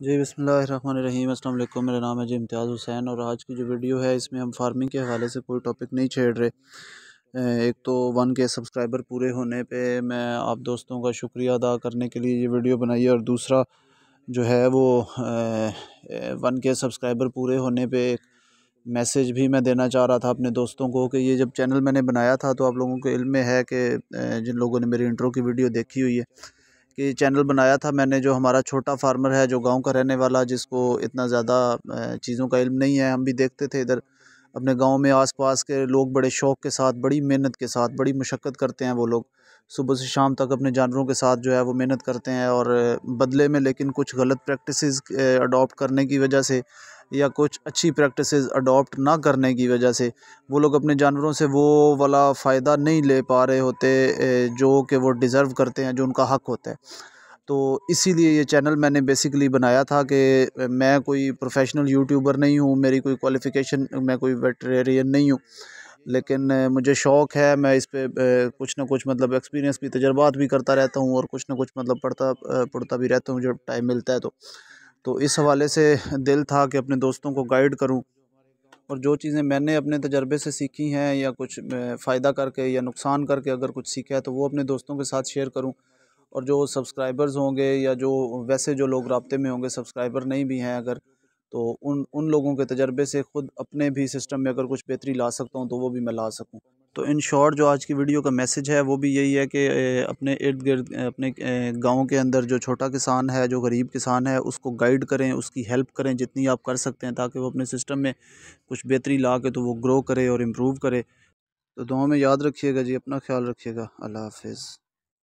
जी बसमीम अल्लाम मेरा नाम है जी इम्तियाज़ हुसैन और आज की जो वीडियो है, इसमें हम फ़ार्मिंग के हवाले से कोई टॉपिक नहीं छेड़ रहे। एक तो वन के सब्सक्राइबर पूरे होने पे मैं आप दोस्तों का शुक्रिया अदा करने के लिए ये वीडियो बनाई है और दूसरा जो है वो वन के सब्सक्राइबर पूरे होने पे एक मैसेज भी मैं देना चाह रहा था अपने दोस्तों को कि ये जब चैनल मैंने बनाया था तो आप लोगों को इल्म में है कि जिन लोगों ने मेरी इंट्रो की वीडियो देखी हुई है। कि चैनल बनाया था मैंने, जो हमारा छोटा फार्मर है, जो गाँव का रहने वाला, जिसको इतना ज़्यादा चीज़ों का इल्म नहीं है, हम भी देखते थे इधर। अपने गाँव में आसपास के लोग बड़े शौक़ के साथ, बड़ी मेहनत के साथ, बड़ी मशक्क़त करते हैं वो लोग। सुबह से शाम तक अपने जानवरों के साथ जो है, वो मेहनत करते हैं और बदले में लेकिन कुछ गलत प्रैक्टिसेस अडॉप्ट करने की वजह से या कुछ अच्छी प्रैक्टिसेस अडॉप्ट ना करने की वजह से, वो लोग अपने जानवरों से वो वाला फ़ायदा नहीं ले पा रहे होते जो कि वो डिज़र्व करते हैं, जो उनका हक़ होता है। तो इसीलिए ये चैनल मैंने बेसिकली बनाया था कि मैं कोई प्रोफेशनल यूट्यूबर नहीं हूँ, मेरी कोई क्वालिफ़िकेशन मैं कोई वेटरेरियन नहीं हूँ। लेकिन मुझे शौक़ है, मैं इस पर कुछ ना कुछ मतलब एक्सपीरियंस भी, तजर्बात भी करता रहता हूँ और कुछ ना कुछ मतलब पढ़ता पढ़ता भी रहता हूँ जब टाइम मिलता है तो। तो इस हवाले से दिल था कि अपने दोस्तों को गाइड करूँ। और जो चीज़ें मैंने अपने तजर्बे से सीखी हैं या कुछ फ़ायदा करके या नुकसान करके अगर कुछ सीखा है तो वो अपने दोस्तों के साथ शेयर करूँ। और जो सब्सक्राइबर्स होंगे या जो, वैसे जो लोग रबते में होंगे सब्सक्राइबर नहीं भी हैं अगर तो उन उन लोगों के तजर्बे से ख़ुद अपने भी सिस्टम में अगर कुछ बेहतरी ला सकता हूँ तो वो भी मैं ला सकूँ। तो इन शॉर्ट जो आज की वीडियो का मैसेज है, वो भी यही है कि अपने इर्द गिर्द अपने गाँव के अंदर जो छोटा किसान है, जो गरीब किसान है, उसको गाइड करें, उसकी हेल्प करें जितनी आप कर सकते हैं ताकि वो अपने सिस्टम में कुछ बेहतरी ला के तो वो ग्रो करे और इम्प्रूव करे। तो दुआ में याद रखिएगा जी, अपना ख्याल रखिएगा। अल्लाह हाफिज़।